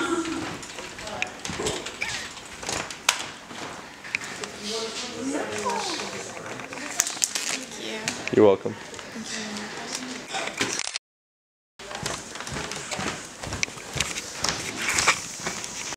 You. You're welcome.